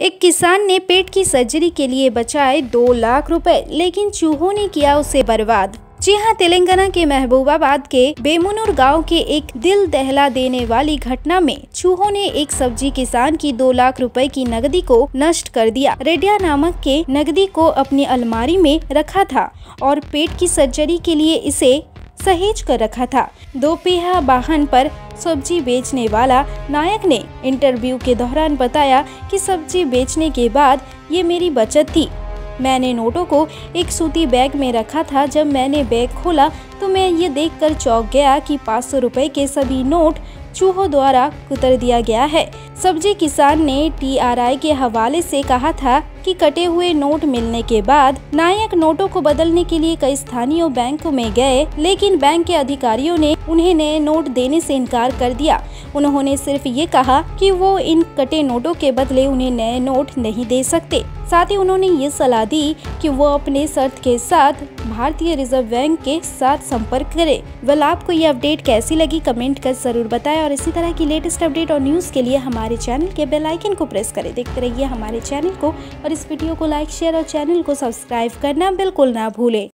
एक किसान ने पेट की सर्जरी के लिए बचाए दो लाख रुपए, लेकिन चूहों ने किया उसे बर्बाद। जी हाँ तेलंगाना के महबूबाबाद के बेमुनूर गाँव के एक दिल दहला देने वाली घटना में चूहों ने एक सब्ज़ी किसान की दो लाख रुपए की नकदी को नष्ट कर दिया। रेडिया नामक के नकदी को अपनी अलमारी में रखा था और पेट की सर्जरी के लिए इसे सहेज कर रखा था। दोपहिया वाहन पर सब्ज़ी बेचने वाला नायक ने इंटरव्यू के दौरान बताया कि सब्ज़ी बेचने के बाद ये मेरी बचत थी। मैंने नोटों को एक सूती बैग में रखा था। जब मैंने बैग खोला तो मैं ये देखकर चौंक गया कि पाँच सौ के सभी नोट चूहों द्वारा कुतर दिया गया है। सब्ज़ी किसान ने टीआरआई के हवाले से कहा था कि कटे हुए नोट मिलने के बाद नायक नोटों को बदलने के लिए कई स्थानीय बैंक में गए, लेकिन बैंक के अधिकारियों ने उन्हें नए नोट देने से इनकार कर दिया। उन्होंने सिर्फ़ ये कहा कि वो इन कटे नोटों के बदले उन्हें नए नोट नहीं दे सकते। साथ ही उन्होंने ये सलाह दी कि वो अपने शर्त के साथ भारतीय रिज़र्व बैंक के साथ संपर्क करें। वेल, आपको ये अपडेट कैसी लगी कमेंट कर ज़रूर बताएँ और इसी तरह की लेटेस्ट अपडेट और न्यूज़ के लिए हमारे चैनल के बेल आइकन को प्रेस करें। देखते रहिए हमारे चैनल को और इस वीडियो को लाइक, शेयर और चैनल को सब्सक्राइब करना बिल्कुल ना भूलें।